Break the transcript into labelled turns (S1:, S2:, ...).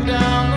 S1: down